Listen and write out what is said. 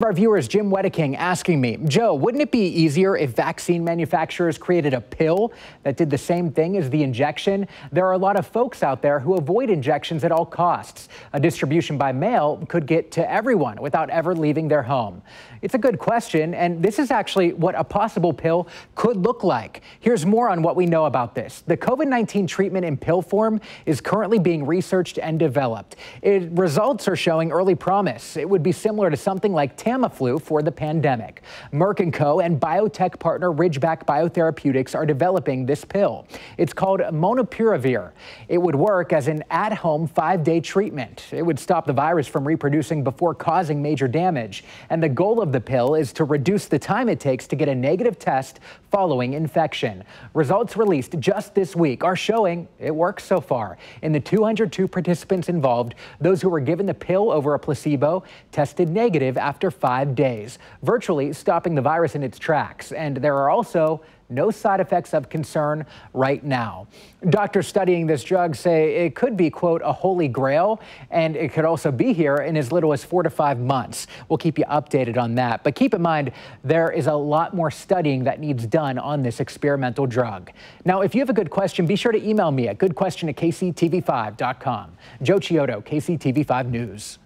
Our viewers, Jim Wedeking, asking me, Joe, wouldn't it be easier if vaccine manufacturers created a pill that did the same thing as the injection? There are a lot of folks out there who avoid injections at all costs. A distribution by mail could get to everyone without ever leaving their home. It's a good question, and this is actually what a possible pill could look like. Here's more on what we know about this. The COVID 19 treatment in pill form is currently being researched and developed. It, results are showing early promise. It would be similar to something like Tamiflu for the pandemic. Merck & Co. and biotech partner Ridgeback Biotherapeutics are developing this pill. It's called Molnupiravir. It would work as an at-home five-day treatment. It would stop the virus from reproducing before causing major damage. And the goal of the pill is to reduce the time it takes to get a negative test following infection. Results released just this week are showing it works so far. In the 202 participants involved, those who were given the pill over a placebo tested negative after five days, virtually stopping the virus in its tracks. And there are also no side effects of concern right now. Doctors studying this drug say it could be, quote, a holy grail, and it could also be here in as little as four to five months. We'll keep you updated on that. But keep in mind, there is a lot more studying that needs done on this experimental drug. Now, if you have a good question, be sure to email me at goodquestion at kctv5.com. Joe Chiodo, KCTV5 News.